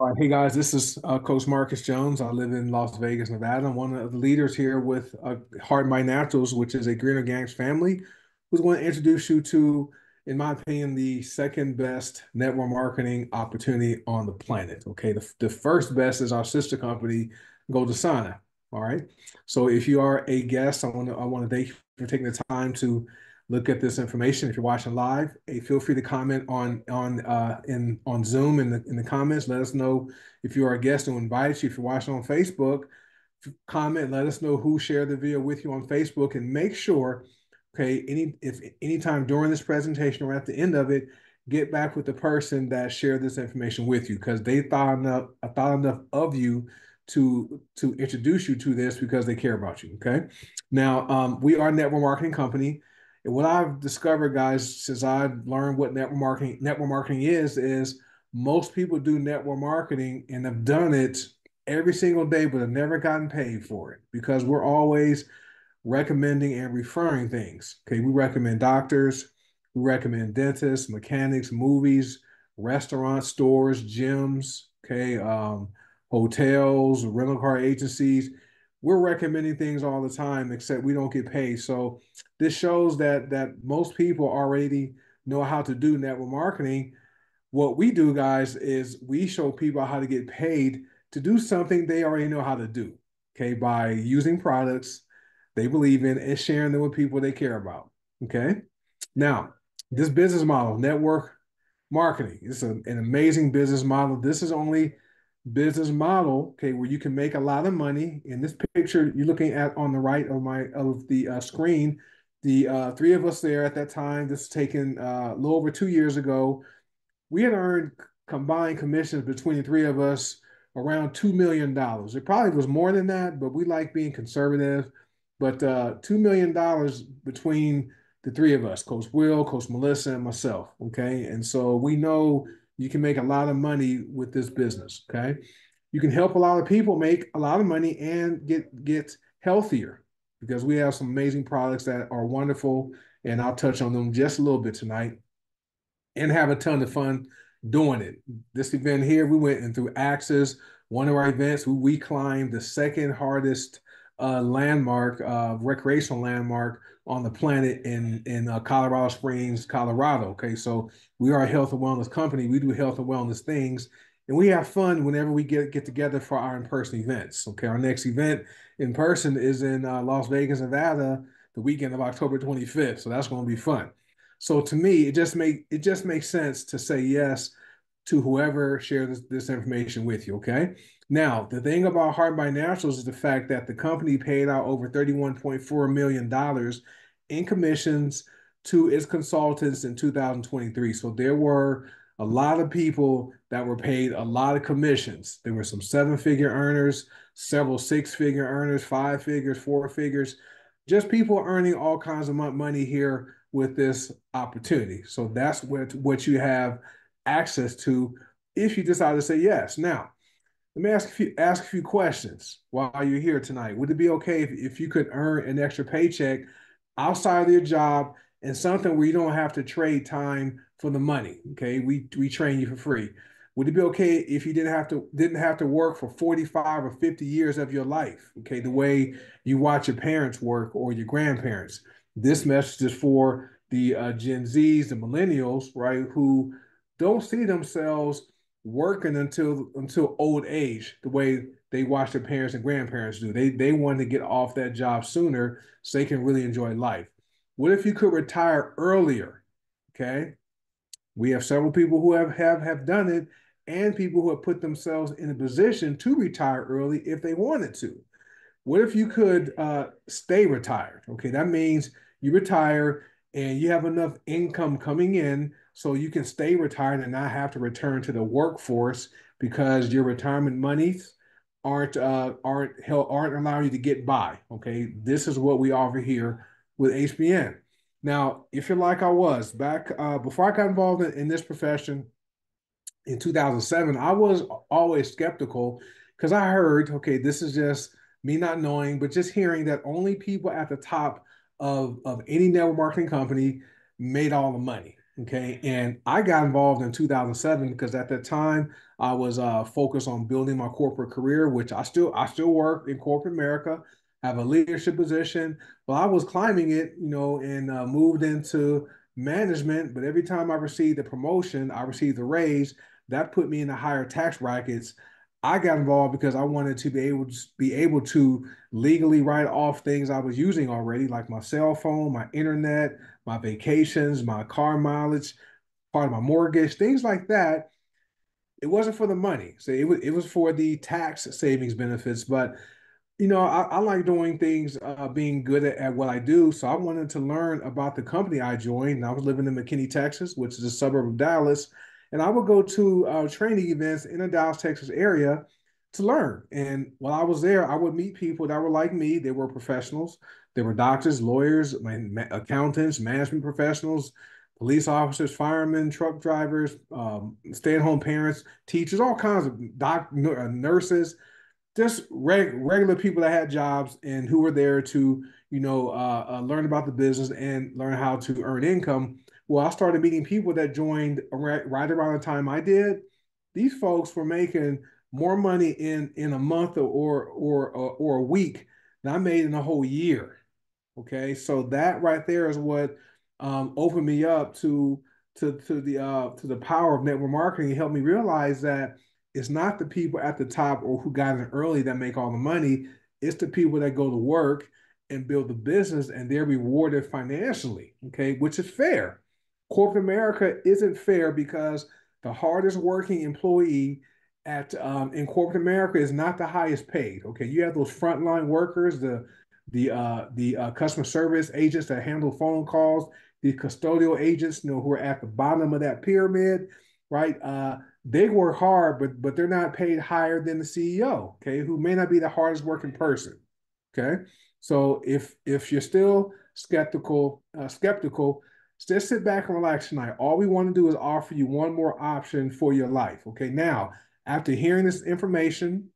All right, hey guys, this is uh, Coach Marcus Jones. I live in Las Vegas, Nevada. I'm one of the leaders here with uh, HB Naturals, which is a Green Organics family, who's going to introduce you to, in my opinion, the second best network marketing opportunity on the planet. Okay, the, the first best is our sister company, Go Dasana. All right, so if you are a guest, I want to I want to thank you for taking the time to look at this information. If you're watching live, hey, feel free to comment on on uh, in on Zoom in the in the comments. Let us know if you are a guest and invite you. If you're watching on Facebook, comment. Let us know who shared the video with you on Facebook, and make sure, okay, any if anytime during this presentation or at the end of it, get back with the person that shared this information with you because they thought enough thought enough of you to to introduce you to this because they care about you. Okay. Now um, we are a network marketing company. And what I've discovered, guys, since I learned what network marketing network marketing is, is most people do network marketing and have done it every single day, but have never gotten paid for it because we're always recommending and referring things. Okay, we recommend doctors, we recommend dentists, mechanics, movies, restaurants, stores, gyms, okay, um, hotels, rental car agencies we're recommending things all the time, except we don't get paid. So this shows that that most people already know how to do network marketing. What we do, guys, is we show people how to get paid to do something they already know how to do. Okay, by using products they believe in and sharing them with people they care about. Okay. Now, this business model, network marketing, is an amazing business model. This is only business model, okay, where you can make a lot of money. In this picture you're looking at on the right of my of the uh, screen, the uh, three of us there at that time, this was taken uh, a little over two years ago, we had earned combined commissions between the three of us around $2 million. It probably was more than that, but we like being conservative. But uh, $2 million between the three of us, Coach Will, Coach Melissa, and myself. Okay. And so we know you can make a lot of money with this business. Okay. You can help a lot of people make a lot of money and get get healthier because we have some amazing products that are wonderful. And I'll touch on them just a little bit tonight and have a ton of fun doing it. This event here, we went in through Axis, one of our events, we climbed the second hardest uh, landmark, recreational landmark on the planet in in uh, Colorado Springs, Colorado. Okay, so we are a health and wellness company. We do health and wellness things, and we have fun whenever we get get together for our in person events. Okay, our next event in person is in uh, Las Vegas, Nevada, the weekend of October 25th. So that's going to be fun. So to me, it just make it just makes sense to say yes to whoever shares this, this information with you. Okay. Now, the thing about HB Naturals is the fact that the company paid out over $31.4 million in commissions to its consultants in 2023. So there were a lot of people that were paid a lot of commissions. There were some seven figure earners, several six figure earners, five figures, four figures, just people earning all kinds of money here with this opportunity. So that's what, what you have access to if you decide to say yes. Now, let me ask a few ask a few questions while you're here tonight. Would it be okay if, if you could earn an extra paycheck outside of your job and something where you don't have to trade time for the money? Okay, we we train you for free. Would it be okay if you didn't have to didn't have to work for 45 or 50 years of your life? Okay, the way you watch your parents work or your grandparents. This message is for the uh, Gen Zs, the millennials, right, who don't see themselves working until until old age the way they watch their parents and grandparents do. They they want to get off that job sooner so they can really enjoy life. What if you could retire earlier? Okay. We have several people who have have, have done it and people who have put themselves in a position to retire early if they wanted to. What if you could uh, stay retired? Okay, that means you retire and you have enough income coming in so you can stay retired and not have to return to the workforce because your retirement monies aren't uh, aren't aren't allowing you to get by. Okay, this is what we offer here with HBN. Now, if you're like I was back uh, before I got involved in, in this profession in 2007, I was always skeptical because I heard, okay, this is just me not knowing, but just hearing that only people at the top of, of any network marketing company made all the money. Okay. And I got involved in 2007 because at that time I was uh, focused on building my corporate career, which I still I still work in corporate America, have a leadership position, but I was climbing it, you know, and uh, moved into management. But every time I received a promotion, I received a raise. That put me in the higher tax brackets. I got involved because I wanted to be able to be able to legally write off things I was using already, like my cell phone, my internet, my vacations, my car mileage, part of my mortgage, things like that. It wasn't for the money. So it was it was for the tax savings benefits. But you know, I, I like doing things, uh, being good at, at, what I do. So I wanted to learn about the company I joined. I was living in McKinney, Texas, which is a suburb of Dallas. And I would go to uh, training events in the Dallas, Texas area to learn. And while I was there, I would meet people that were like me. They were professionals. They were doctors, lawyers, accountants, management professionals, police officers, firemen, truck drivers, um, stay-at-home parents, teachers, all kinds of doc, uh, nurses, just reg, regular people that had jobs and who were there to, you know, uh, uh, learn about the business and learn how to earn income. Well, I started meeting people that joined right, right around the time I did. These folks were making more money in in a month or or or, or a week than I made in a whole year. Okay, so that right there is what um, opened me up to to to the uh, to the power of network marketing. It helped me realize that it's not the people at the top or who got in early that make all the money. It's the people that go to work and build the business, and they're rewarded financially. Okay, which is fair. Corporate America isn't fair because the hardest working employee at um, in corporate America is not the highest paid. Okay, you have those frontline workers, the the uh, the uh, customer service agents that handle phone calls, the custodial agents, you know, who are at the bottom of that pyramid, right? Uh, they work hard, but but they're not paid higher than the CEO, okay, who may not be the hardest working person. Okay. So if if you're still skeptical, uh, just sit back and relax tonight. All we want to do is offer you one more option for your life. Okay. Now, after hearing this information,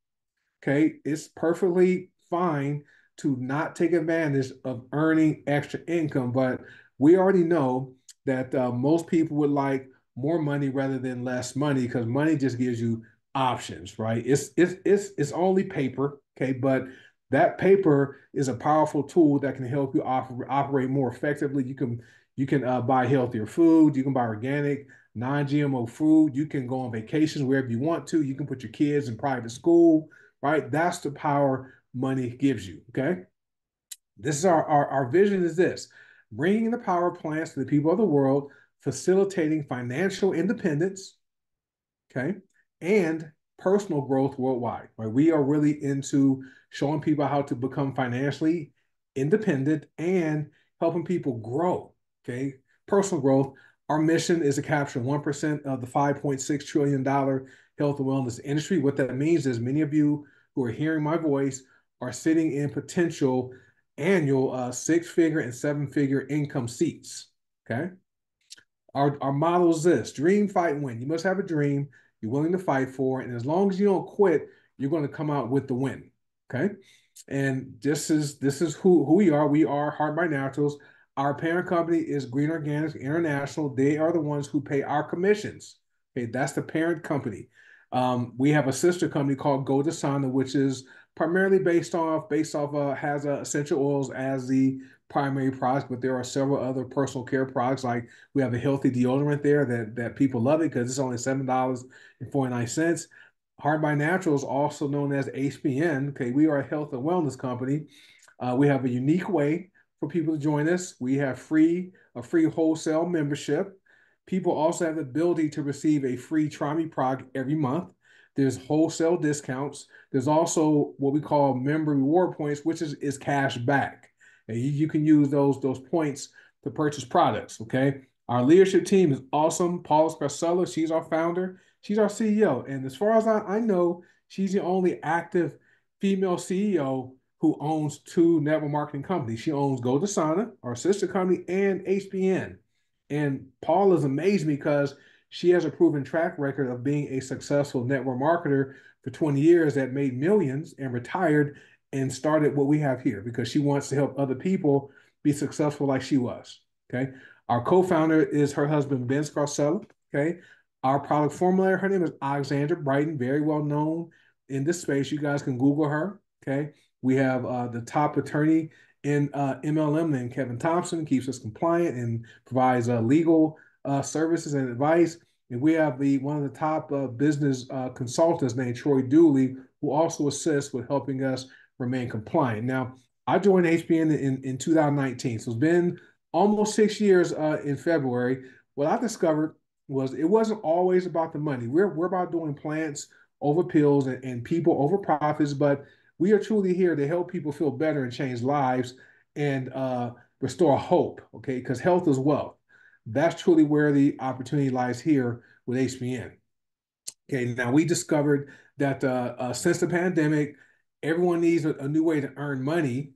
okay, it's perfectly fine to not take advantage of earning extra income. But we already know that uh, most people would like more money rather than less money because money just gives you options, right? It's it's it's it's only paper, okay, but that paper is a powerful tool that can help you oper- operate more effectively. You can you can uh, buy healthier food, you can buy organic, non-GMO food, you can go on vacations wherever you want to, you can put your kids in private school, right? That's the power money gives you. Okay. This is our, our, our vision is this bringing the power plants to the people of the world, facilitating financial independence, okay, and personal growth worldwide. Right? We are really into showing people how to become financially independent and helping people grow. Okay, personal growth. Our mission is to capture 1% of the $5.6 trillion health and wellness industry. What that means is many of you who are hearing my voice are sitting in potential annual uh, six figure and seven figure income seats. Okay. Our, our model is this dream, fight, win. You must have a dream you're willing to fight for. And as long as you don't quit, you're going to come out with the win. Okay. And this is this is who, who we are. We are HB Naturals. Our parent company is Green Organics International. They are the ones who pay our commissions. Okay, that's the parent company. Um, we have a sister company called Go Dasana, which is primarily based off based off uh, has uh, essential oils as the primary product, but there are several other personal care products. Like we have a healthy deodorant there that that people love it because it's only seven dollars and forty nine cents. HB Naturals, also known as HBN. Okay, we are a health and wellness company. Uh, we have a unique way for people to join us. We have free a free wholesale membership. People also have the ability to receive a free Try product every month. There's wholesale discounts. There's also what we call member reward points, which is, is cash back. And you, you can use those, those points to purchase products. Okay. Our leadership team is awesome. Paula Scarcella, she's our founder. She's our CEO. And as far as I, I know, she's the only active female CEO who owns two network marketing companies. She owns Go Dasana, our sister company, and HBN. And Paul has amazed because she has a proven track record of being a successful network marketer for 20 years that made millions and retired and started what we have here because she wants to help other people be successful like she was. Okay. Our co-founder is her husband, Ben Scarcella. Okay. Our product formulator, her name is Alexandra Brighton, very well known in this space. You guys can Google her. Okay. We have uh, the top attorney in uh, MLM named Kevin Thompson, keeps us compliant and provides uh, legal uh, services and advice. And we have the one of the top uh, business uh, consultants named Troy Dooley, who also assists with helping us remain compliant. Now, I joined HBN in, in 2019, so it's been almost six years in February. What I discovered was it wasn't always about the money. We're, we're about doing plants over pills and, and people over profits, but we are truly here to help people feel better and change lives and uh, restore hope, okay? Because health is wealth. That's truly where the opportunity lies here with HBN. Okay, now we discovered that uh, uh, since the pandemic, everyone needs a, a, new way to earn money.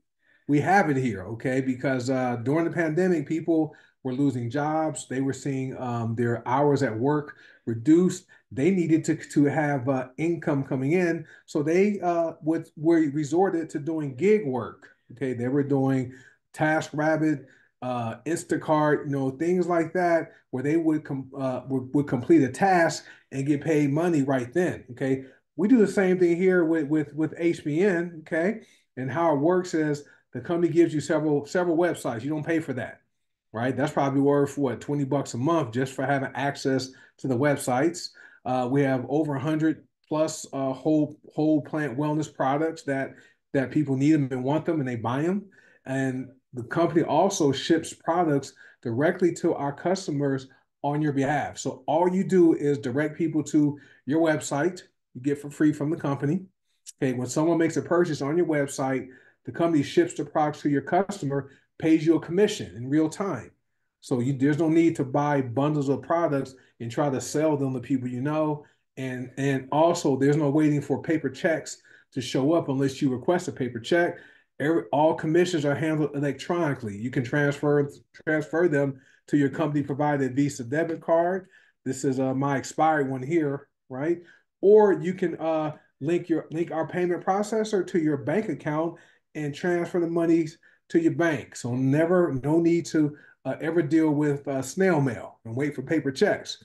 We have it here, okay? Because uh, during the pandemic, people were losing jobs. They were seeing um, their hours at work reduced. They needed to, to have uh, income coming in. So they uh, would, were resorted to doing gig work. Okay, they were doing TaskRabbit, uh, Instacart, you know, things like that, where they would com- uh, would, would complete a task and get paid money right then. Okay, we do the same thing here with with with HBN. Okay, and how it works is the company gives you several several websites. You don't pay for that, right? That's probably worth what twenty bucks a month just for having access to the websites. Uh, we have over hundred plus uh, whole whole plant wellness products that that people need them and want them and they buy them. And the company also ships products directly to our customers on your behalf. So all you do is direct people to your website. You get for free from the company. Okay, when someone makes a purchase on your website, the company ships the products to your customer, pays you a commission in real time. So you, there's no need to buy bundles of products and try to sell them to people you know. And and also there's no waiting for paper checks to show up unless you request a paper check. Every, all commissions are handled electronically. You can transfer transfer them to your company provided Visa debit card. This is uh, my expired one here, right? Or you can uh, link your link our payment processor to your bank account and transfer the monies to your bank. So never, no need to uh, ever deal with uh, snail mail and wait for paper checks.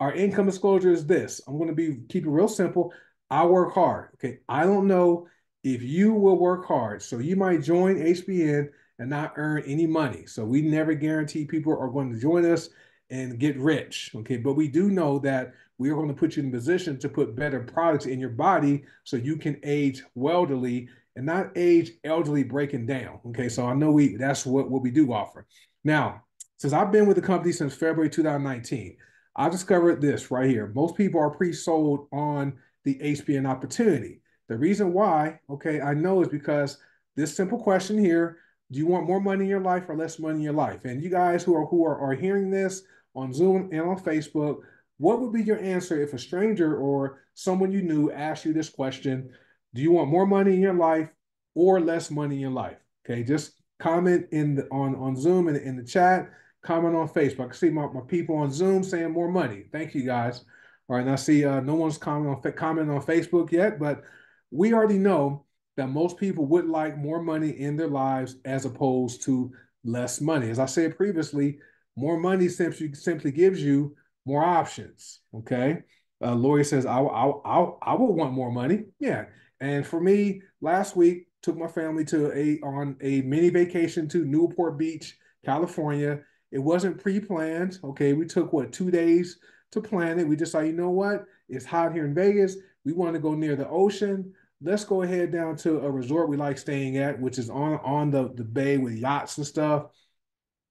Our income disclosure is this. I'm going to be keep it real simple. I work hard. Okay. I don't know if you will work hard. So you might join HBN and not earn any money. So we never guarantee people are going to join us and get rich. Okay. But we do know that we are going to put you in a position to put better products in your body so you can age weldily and not age elderly breaking down. Okay. So I know we that's what, what we do offer. Now, since I've been with the company since February 2019, I discovered this right here. Most people are pre-sold on the HBN opportunity. The reason why, okay, I know is because this simple question here, do you want more money in your life or less money in your life? And you guys who are who are, are hearing this on Zoom and on Facebook, what would be your answer if a stranger or someone you knew asked you this question? Do you want more money in your life or less money in your life? Okay, just comment in the on, on Zoom and in, in the chat, comment on Facebook. I see my, my people on Zoom saying more money. Thank you guys. All right, and I see uh, no one's comment on, comment on Facebook yet, but we already know that most people would like more money in their lives as opposed to less money. As I said previously, more money simply, simply gives you more options. Okay. Uh, Lori says, I, I, I, I would want more money. Yeah. And for me, last week, took my family to a on a mini vacation to Newport Beach, California. It wasn't pre-planned. Okay. We took what two days to plan it. We decided, you know what? It's hot here in Vegas. We want to go near the ocean. Let's go ahead down to a resort we like staying at, which is on on the, the bay with yachts and stuff.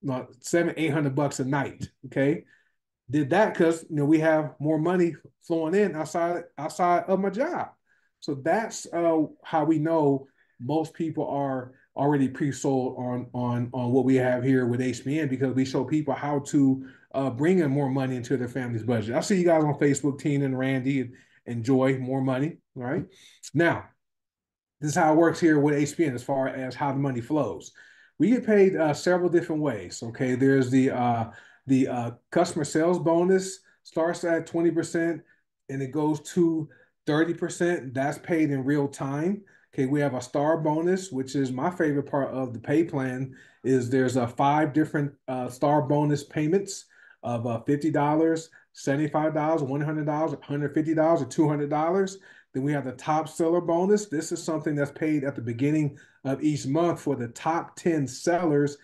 About seven, eight hundred bucks a night. Okay. Did that because you know we have more money flowing in outside outside of my job. So that's uh, how we know most people are already pre-sold on on on what we have here with HBN because we show people how to uh, bring in more money into their family's budget. I see you guys on Facebook, Tina and Randy, and enjoy more money. Right. Now, this is how it works here with HBN as far as how the money flows. We get paid uh, several different ways. Okay, there's the uh, the uh, customer sales bonus starts at twenty percent and it goes to thirty percent. That's paid in real time. Okay, we have a star bonus, which is my favorite part of the pay plan. Is there's a five different uh, star bonus payments of uh, fifty dollars, seventy-five dollars, one hundred dollars, one hundred fifty dollars, or two hundred dollars. Then we have the top seller bonus. This is something that's paid at the beginning of each month for the top ten sellers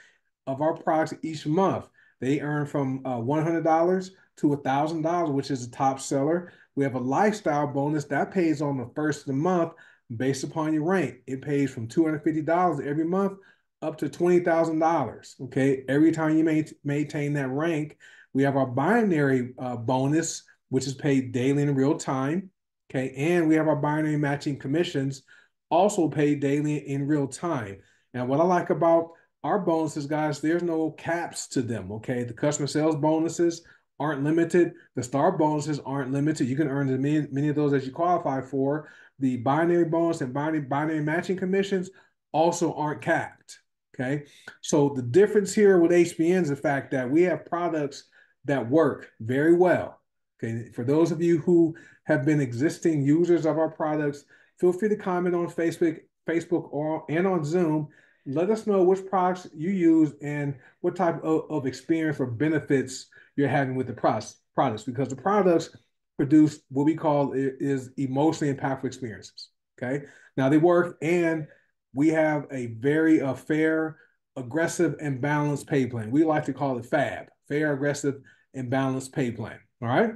of our products each month. They earn from uh, one hundred dollars to a thousand dollars, which is the top seller. We have a lifestyle bonus that pays on the first of the month based upon your rank. It pays from $250 every month up to $20,000. Okay. Every time you maintain that rank, we have our binary uh, bonus, which is paid daily in real time. Okay. And we have our binary matching commissions also paid daily in real time. And what I like about our bonuses, guys, there's no caps to them. Okay. The customer sales bonuses aren't limited. The star bonuses aren't limited. You can earn as many, many of those as you qualify for. The binary bonus and binary, binary matching commissions also aren't capped. Okay. So the difference here with HBN is the fact that we have products that work very well. Okay. For those of you who have been existing users of our products, feel free to comment on Facebook, Facebook or and on Zoom. Let us know which products you use and what type of, of experience or benefits you're having with the products because the products produce what we call is emotionally impactful experiences. Okay. Now they work and we have a very uh, fair, aggressive, and balanced pay plan. We like to call it FAB, fair, aggressive, and balanced pay plan. All right.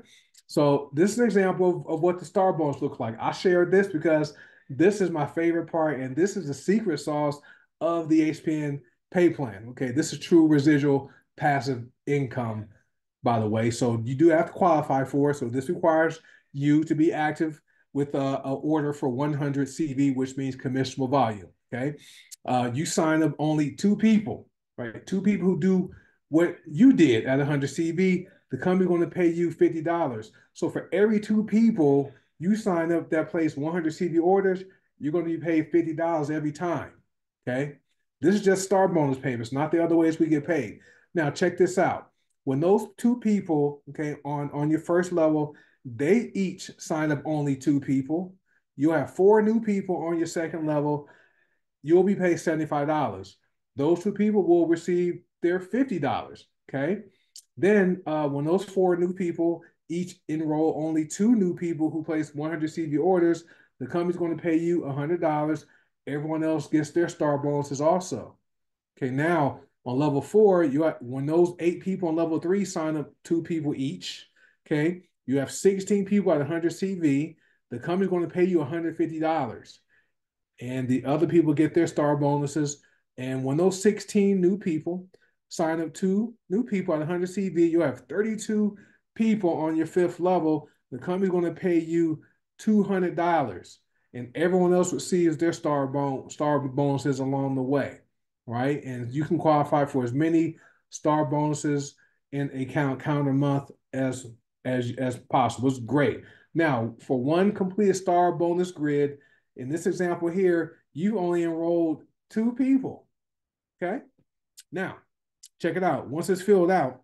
So this is an example of, of what the star bonus looks like. I shared this because this is my favorite part, and this is the secret sauce of the HBN pay plan. Okay, this is true residual passive income by the way. So you do have to qualify for it. So this requires you to be active with a, a order for 100 CV, which means commissionable volume. Okay. Uh, you sign up only two people, right? Two people who do what you did at 100 CV. The company going to pay you $50. So for every two people you sign up that place 100 CV orders, you're going to be paid $50 every time. Okay. This is just star bonus payments, not the other ways we get paid. Now, check this out when those two people, okay, on, on your first level, they each sign up only two people. You'll have four new people on your second level. You'll be paid $75. Those two people will receive their $50. Okay. Then uh, when those four new people each enroll only two new people who place 100 CV orders, the company's going to pay you $100. Everyone else gets their star bonuses also. Okay, now on level four, you have, when those eight people on level three sign up two people each, okay, you have 16 people at 100 CV. The company's going to pay you $150. And the other people get their star bonuses. And when those 16 new people sign up two new people at 100 CV, you have 32 people on your fifth level. The company's going to pay you $200. And everyone else receives their star, bon- star bonuses along the way right? And you can qualify for as many star bonuses in a count calendar month as as as possible. It's great. Now, for one completed star bonus grid, in this example here, you only enrolled two people. Okay. Now, check it out. Once it's filled out,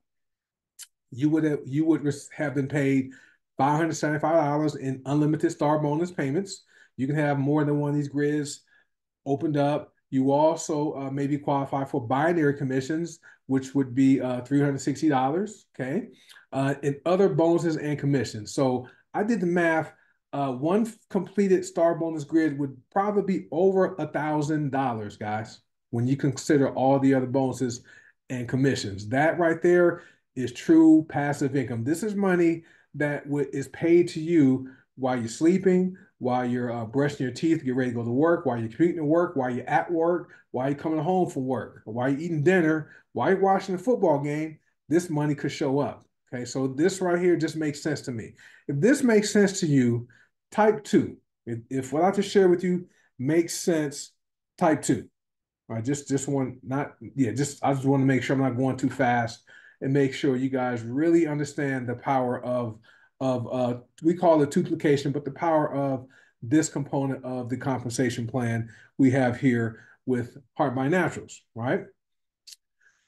you would have you would have been paid $575 in unlimited star bonus payments. You can have more than one of these grids opened up you also uh, maybe qualify for binary commissions, which would be uh, $360, okay? Uh, and other bonuses and commissions. So I did the math. Uh, one completed star bonus grid would probably be over a $1,000, guys, when you consider all the other bonuses and commissions. That right there is true passive income. This is money that is paid to you while you're sleeping, while you're uh, brushing your teeth, get ready to go to work, while you're commuting to work, while you're at work, while you're coming home from work, while you're eating dinner, while you're watching a football game, this money could show up. Okay, so this right here just makes sense to me. If this makes sense to you, type two. If, if what I just shared with you makes sense, type two. All right, just just one, not yeah, just I just want to make sure I'm not going too fast and make sure you guys really understand the power of of uh, we call it duplication, but the power of this component of the compensation plan we have here with HB Naturals, right?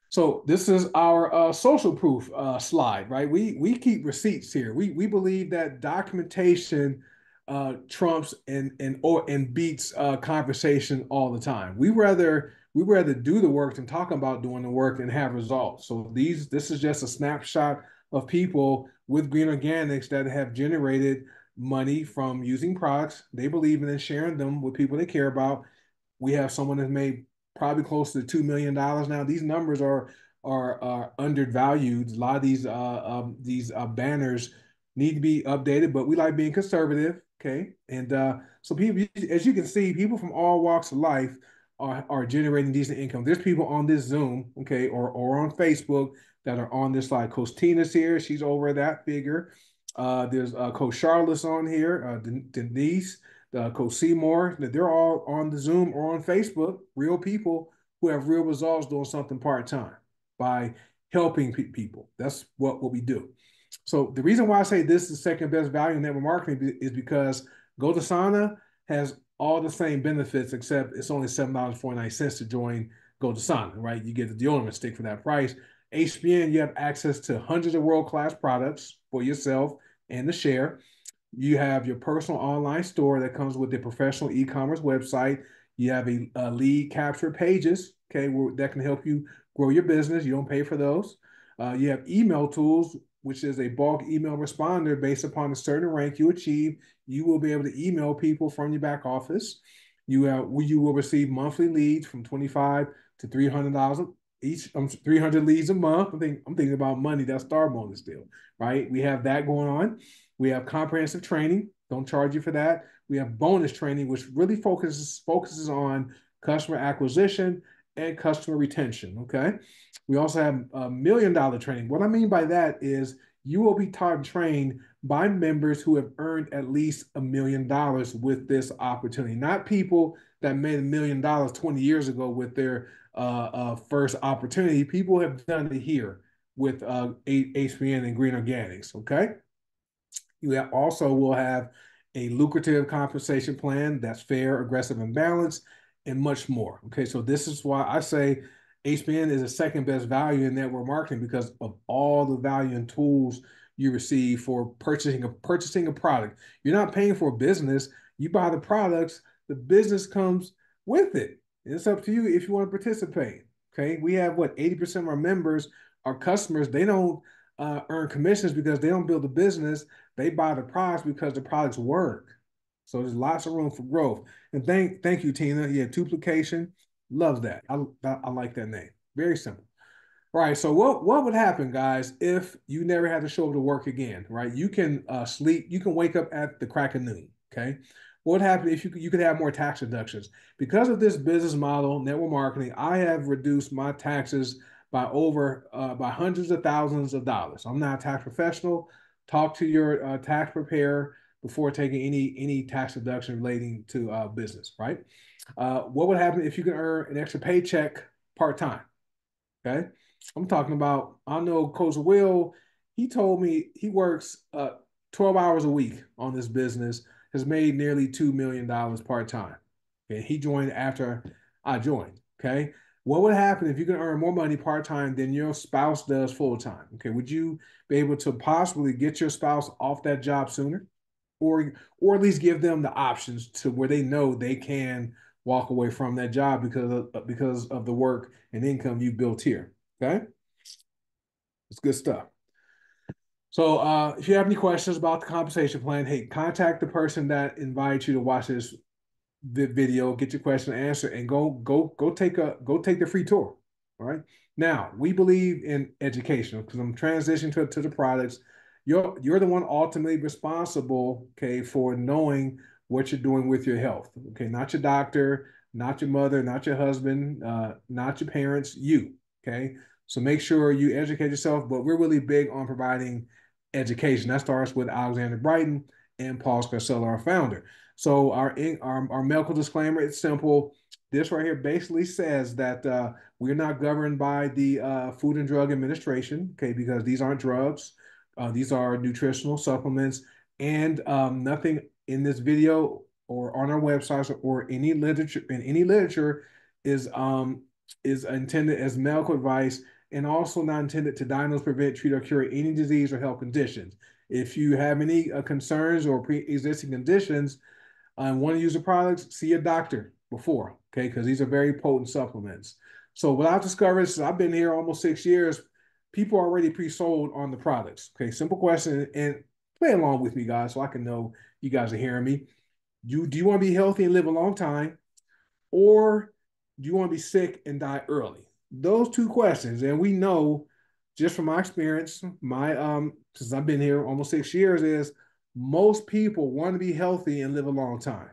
So this is our uh, social proof uh, slide, right? We we keep receipts here. We we believe that documentation uh, trumps and and or and beats uh, conversation all the time. We rather we rather do the work than talk about doing the work and have results. So these this is just a snapshot of people with green organics that have generated money from using products they believe in and sharing them with people they care about. We have someone that's made probably close to two million dollars now. These numbers are are, are undervalued. A lot of these uh, um, these uh, banners need to be updated, but we like being conservative. Okay, and uh, so people, as you can see, people from all walks of life are, are generating decent income. There's people on this Zoom, okay, or or on Facebook that are on this slide. Coach Tina's here; she's over that figure. Uh, there's uh, Coach Charlotte's on here, uh, Denise, uh, Coach Seymour. They're all on the Zoom or on Facebook. Real people who have real results doing something part time by helping pe- people. That's what what we do. So the reason why I say this is second best value in network marketing is because Go Dasana has all the same benefits except it's only seven dollars forty nine cents to join Go Dasana, right? You get the deodorant stick for that price. HBN, you have access to hundreds of world class products for yourself and to share. You have your personal online store that comes with the professional e-commerce website. You have a, a lead capture pages, okay, where, that can help you grow your business. You don't pay for those. Uh, you have email tools which is a bulk email responder based upon a certain rank you achieve. You will be able to email people from your back office. You have, you will receive monthly leads from twenty five to three hundred dollars each. Um, three hundred leads a month. I'm thinking, I'm thinking about money. That's star bonus deal, right? We have that going on. We have comprehensive training. Don't charge you for that. We have bonus training, which really focuses focuses on customer acquisition and customer retention. Okay. We also have a million dollar training. What I mean by that is you will be taught and trained by members who have earned at least a million dollars with this opportunity, not people that made a million dollars 20 years ago with their uh, uh, first opportunity. People have done it here with uh, HBN and Green Organics. Okay. You also will have a lucrative compensation plan that's fair, aggressive, and balanced and much more. Okay, so this is why I say HBN is the second best value in network marketing because of all the value and tools you receive for purchasing a purchasing a product. You're not paying for a business. You buy the products, the business comes with it. It's up to you if you want to participate. Okay, we have what 80% of our members, our customers, they don't uh, earn commissions because they don't build a business. They buy the products because the products work. So there's lots of room for growth. And thank thank you, Tina. Yeah, duplication. Love that. I, I like that name. Very simple. All right. So what what would happen, guys, if you never had to show up to work again? Right. You can uh, sleep. You can wake up at the crack of noon. Okay. What would happen if you could, you could have more tax deductions because of this business model, network marketing? I have reduced my taxes by over uh, by hundreds of thousands of dollars. I'm not a tax professional. Talk to your uh, tax preparer before taking any any tax deduction relating to uh, business, right? Uh, what would happen if you can earn an extra paycheck part time? Okay, I'm talking about. I know Coach Will. He told me he works uh, 12 hours a week on this business. Has made nearly two million dollars part time. Okay, he joined after I joined. Okay, what would happen if you can earn more money part time than your spouse does full time? Okay, would you be able to possibly get your spouse off that job sooner? or or at least give them the options to where they know they can walk away from that job because of because of the work and income you built here. Okay, it's good stuff. So uh, if you have any questions about the compensation plan, hey, contact the person that invited you to watch this the video, get your question answered, and go go go take a go take the free tour. All right. Now we believe in education because I'm transitioning to, to the products you're you're the one ultimately responsible, okay, for knowing what you're doing with your health. Okay, not your doctor, not your mother, not your husband, uh, not your parents, you. Okay. So make sure you educate yourself, but we're really big on providing education. That starts with Alexander Brighton and Paula Scarcella, our founder. So our, our, our medical disclaimer, it's simple. This right here basically says that uh, we're not governed by the uh, Food and Drug Administration, okay, because these aren't drugs. Uh, these are nutritional supplements and um, nothing in this video or on our websites or, any literature in any literature is um, is intended as medical advice and also not intended to diagnose, prevent, treat, or cure any disease or health conditions. If you have any uh, concerns or pre-existing conditions and want to use the products, see a doctor before, okay? Because these are very potent supplements. So what I've discovered since I've been here almost six years, people are already pre-sold on the products. Okay, simple question and play along with me, guys, so I can know you guys are hearing me. You do you want to be healthy and live a long time, or do you want to be sick and die early? Those two questions, and we know just from my experience, my um, since I've been here almost six years, is most people want to be healthy and live a long time.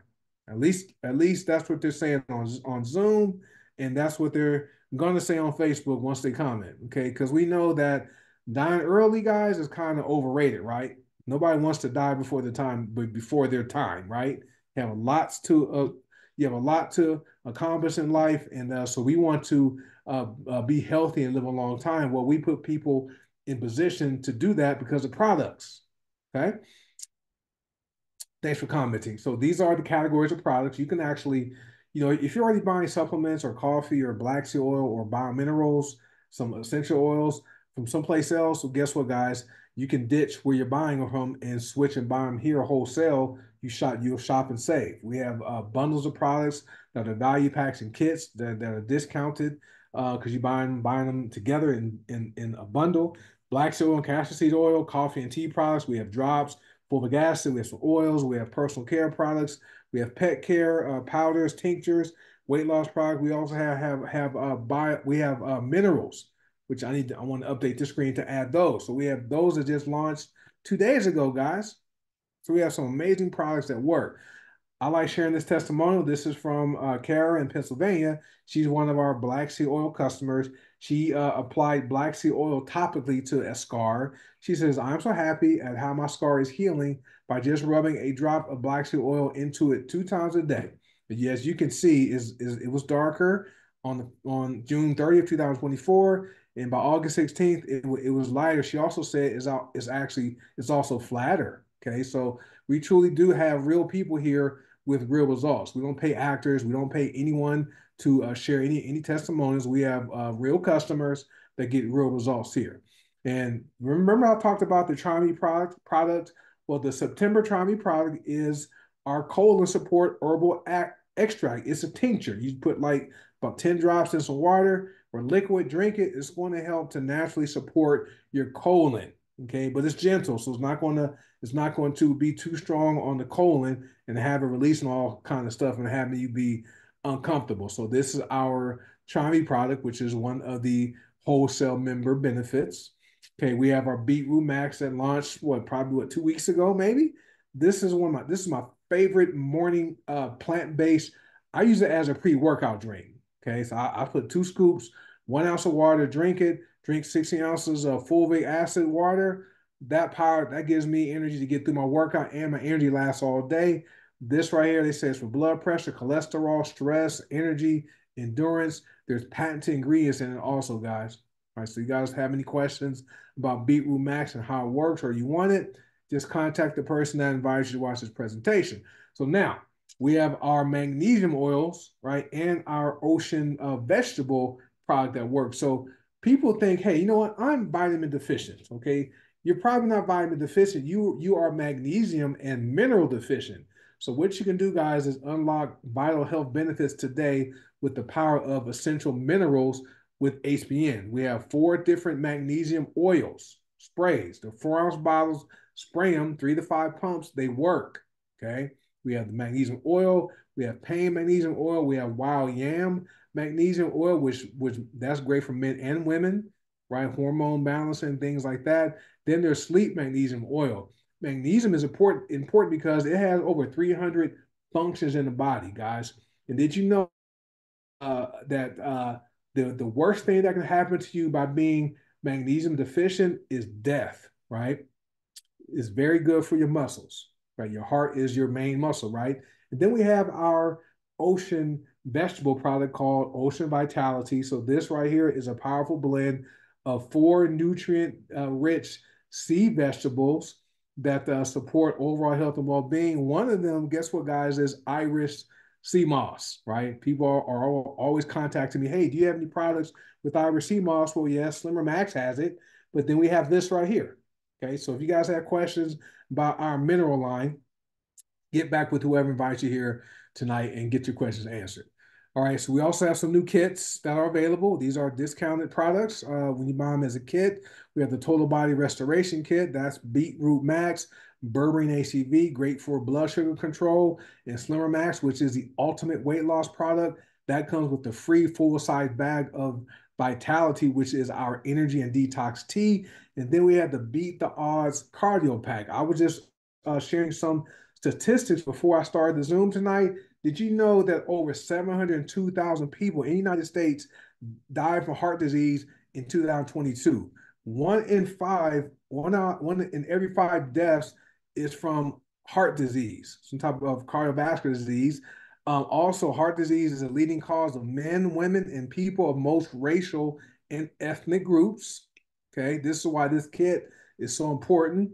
At least, at least that's what they're saying on on Zoom, and that's what they're to say on Facebook once they comment. Okay, because we know that dying early, guys, is kind of overrated, right? Nobody wants to die before the time, but before their time, right? Have lots to uh, you have a lot to accomplish in life, and uh, so we want to uh, uh, be healthy and live a long time. Well, we put people in position to do that because of products. Okay. Thanks for commenting. So these are the categories of products you can actually, you know, if you're already buying supplements or coffee or black seed oil or biominerals, some essential oils from someplace else, So guess what, guys? You can ditch where you're buying them from and switch and buy them here wholesale. You shop, you'll shop and save. We have uh, bundles of products that are value packs and kits that, that are discounted because uh, you buying buying them together in, in in a bundle. Black seed oil and castor seed oil, coffee and tea products. We have drops, fulvic acid. We have some oils. We have personal care products. We have pet care uh, powders, tinctures, weight loss products. We also have have have uh, bio, we have uh, minerals, which I need to, I want to update the screen to add those. So we have those that just launched two days ago, guys. So we have some amazing products that work. I like sharing this testimonial. This is from uh, Kara in Pennsylvania. She's one of our Black Seed Oil customers. She uh, applied Black Seed Oil topically to a scar. She says, I'm so happy at how my scar is healing by just rubbing a drop of Black Seed Oil into it two times a day. But yes, you can see is, is it was darker on the, on June 30th, 2024. And by August 16th, it, it was lighter. She also said out is actually it's also flatter. Okay, so we truly do have real people here with real results. We don't pay actors. We don't pay anyone to uh, share any any testimonials. We have uh, real customers that get real results here. And remember, I talked about the Try product. Product. Well, the September Try product is our colon support herbal extract. It's a tincture. You put like about ten drops in some water or liquid. Drink it. It's going to help to naturally support your colon okay but it's gentle so it's not going to it's not going to be too strong on the colon and have it releasing all kind of stuff and having you be uncomfortable so this is our Try product which is one of the wholesale member benefits okay we have our beetroot max that launched what probably what two weeks ago maybe this is one of my this is my favorite morning uh plant-based i use it as a pre-workout drink okay so I, I put two scoops one ounce of water drink it drink 16 ounces of fulvic acid water. That power, that gives me energy to get through my workout and my energy lasts all day. This right here, they say it's for blood pressure, cholesterol, stress, energy, endurance. There's patented ingredients in it also, guys. All right, so you guys have any questions about Beetroot Max and how it works or you want it, just contact the person that invited you to watch this presentation. So now we have our magnesium oils, right, and our ocean uh, vegetable product that works. So people think, hey, you know what? I'm vitamin deficient. Okay. You're probably not vitamin deficient. You you are magnesium and mineral deficient. So what you can do, guys, is unlock vital health benefits today with the power of essential minerals with HBN. We have four different magnesium oils, sprays. They're four ounce bottles, spray them, three to five pumps. They work. Okay. We have the magnesium oil. We have pain magnesium oil. We have wild yam magnesium oil, which which that's great for men and women, right? Hormone balance and things like that. Then there's sleep magnesium oil. Magnesium is important important because it has over 300 functions in the body, guys. And did you know uh, that uh, the the worst thing that can happen to you by being magnesium deficient is death, right? It's very good for your muscles, right? Your heart is your main muscle, right? And then we have our ocean vegetable product called Ocean Vitality. So this right here is a powerful blend of four nutrient uh, rich sea vegetables that uh, support overall health and well-being. One of them, guess what, guys, is Irish sea moss, right? People are, are always contacting me. Hey, do you have any products with Irish sea moss? Well, yes, Slimmer Max has it, but then we have this right here. Okay, so if you guys have questions about our mineral line, get back with whoever invites you here tonight and get your questions answered. All right, so we also have some new kits that are available. These are discounted products. Uh, when you buy them as a kit, we have the Total Body Restoration Kit. That's Beetroot Max, Berberine ACV, great for blood sugar control, and Slimmer Max, which is the ultimate weight loss product. That comes with the free full-size bag of Vitality, which is our energy and detox tea. And then we had the Beat the Odds Cardio Pack. I was just uh, sharing some statistics before I started the Zoom tonight. Did you know that over 702,000 people in the United States died from heart disease in 2022? One in five, one out, one in every five deaths is from heart disease, some type of cardiovascular disease. Um, also, heart disease is a leading cause of men, women, and people of most racial and ethnic groups. Okay, this is why this kit is so important.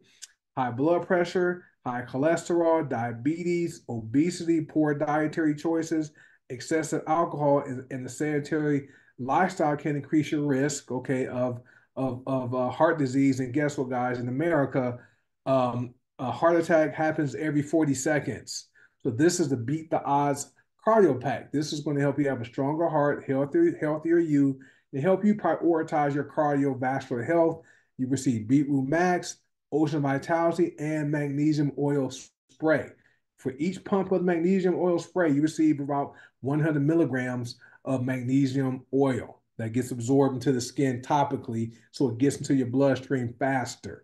High blood pressure, high cholesterol, diabetes, obesity, poor dietary choices, excessive alcohol, and, and the sedentary lifestyle can increase your risk, okay, of of, of uh, heart disease. And guess what, guys? In America, um, a heart attack happens every 40 seconds. So this is the beat the odds cardio pack. This is going to help you have a stronger heart, healthier, healthier you, and help you prioritize your cardiovascular health. You receive Beetroot Max, Ocean Vitality, and magnesium oil spray. For each pump of magnesium oil spray, you receive about 100 milligrams of magnesium oil that gets absorbed into the skin topically so it gets into your bloodstream faster.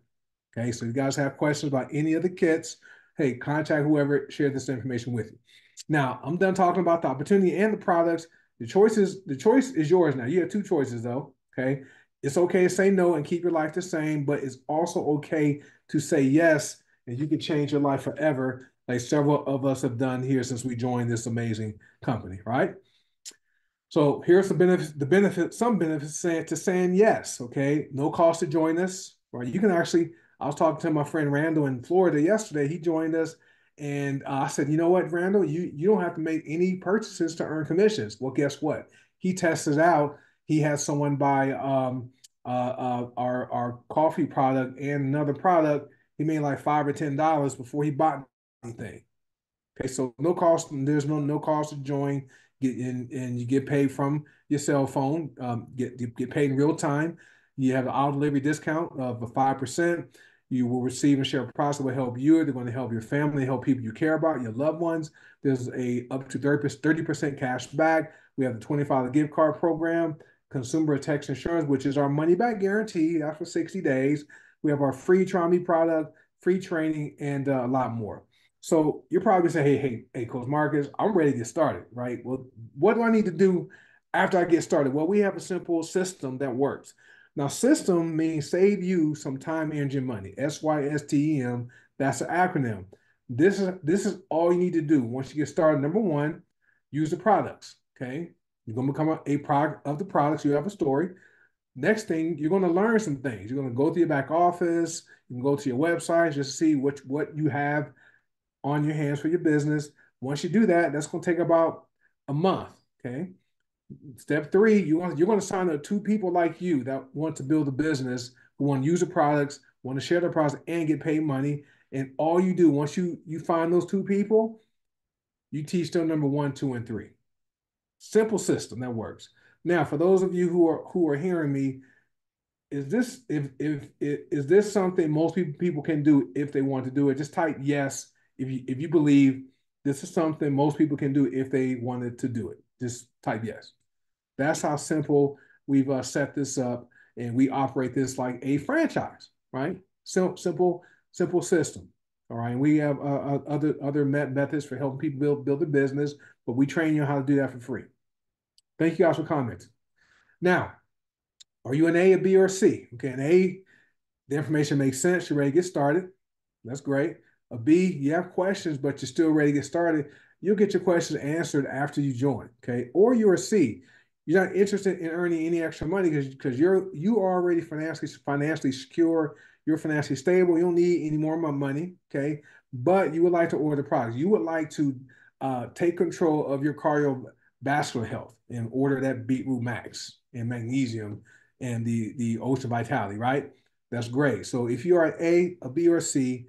Okay, so you guys have questions about any of the kits, hey, contact whoever shared this information with you. Now, I'm done talking about the opportunity and the products. The choice is the choice is yours now. You have two choices though. Okay. It's okay to say no and keep your life the same, but it's also okay to say yes, and you can change your life forever, like several of us have done here since we joined this amazing company, right? So here's the benefit, the benefit, some benefits to saying yes. Okay, no cost to join us. Right, you can actually. I was talking to my friend Randall in Florida yesterday. He joined us, and uh, I said, you know what, Randall, you you don't have to make any purchases to earn commissions. Well, guess what? He tested out he has someone buy um, uh, uh, our our coffee product and another product. He made like five or ten dollars before he bought anything. Okay, so no cost. There's no no cost to join. Get in and you get paid from your cell phone. Um, get get paid in real time. You have an auto delivery discount of five percent. You will receive and share products that will help you. They're going to help your family, help people you care about, your loved ones. There's a up to 30 percent cash back. We have the 25 gift card program consumer protection insurance, which is our money back guarantee after 60 days. We have our free Try Me product, free training, and uh, a lot more. So you're probably saying, hey, hey, hey, Coach Marcus, I'm ready to get started, right? Well, what do I need to do after I get started? Well, we have a simple system that works. Now, system means save you some time, energy, money. S-Y-S-T-E-M, that's an acronym. This is this is all you need to do once you get started. Number one, use the products. Okay. You're to become a, a product of the products. You have a story. Next thing, you're to learn some things. You're to go to your back office. You can go to your website just see what, what you have on your hands for your business. Once you do that, that's to take about a month. Okay. Step three, you want, you're going to sign up two people like you that want to build a business, who want to use the products, want to share the products, and get paid money. And all you do once you you find those two people, you teach them number one, two, and three. Simple system that works. Now, for those of you who are who are hearing me, is this if if, if is this something most people people can do if they want to do it? Just type yes if you if you believe this is something most people can do if they wanted to do it. Just type yes. That's how simple we've uh, set this up, and we operate this like a franchise, right? So simple, simple system. All right. and We have uh, uh other other methods for helping people build build a business, but we train you how to do that for free. Thank you guys for commenting. Now, are you an A, a B, or a C? Okay, an A, the information makes sense. You're ready to get started. That's great. A B, you have questions, but you're still ready to get started. You'll get your questions answered after you join. Okay, or you're a C. You're not interested in earning any extra money because because you're you are already financially financially secure. You're financially stable. You don't need any more money. Okay, but you would like to order the products. You would like to uh, take control of your cardiovascular health and order that beetroot max and magnesium and the the ocean vitality, right? that's great. So if you are A, a B, or a C,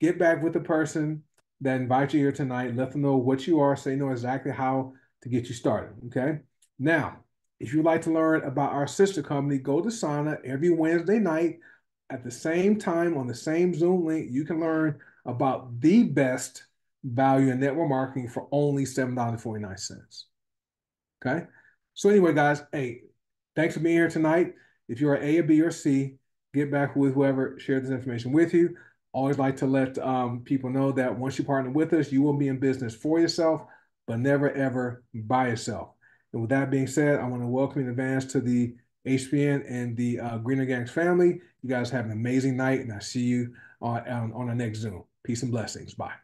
get back with the person that invites you here tonight. Let them know what you are so know exactly how to get you started. Okay. Now, if you'd like to learn about our sister company, Go Dasana every Wednesday night at the same time on the same Zoom link. You can learn about the best value in network marketing for only $7.49. Okay. So, anyway, guys, hey, thanks for being here tonight. If you're A, a B, or C, get back with whoever shared this information with you. Always like to let um, people know that once you partner with us, you will be in business for yourself, but never ever by yourself. And with that being said, I want to welcome in advance to the HBN and the uh, Greener Gangs family. You guys have an amazing night, and I see you on, on, on our next Zoom. Peace and blessings. Bye.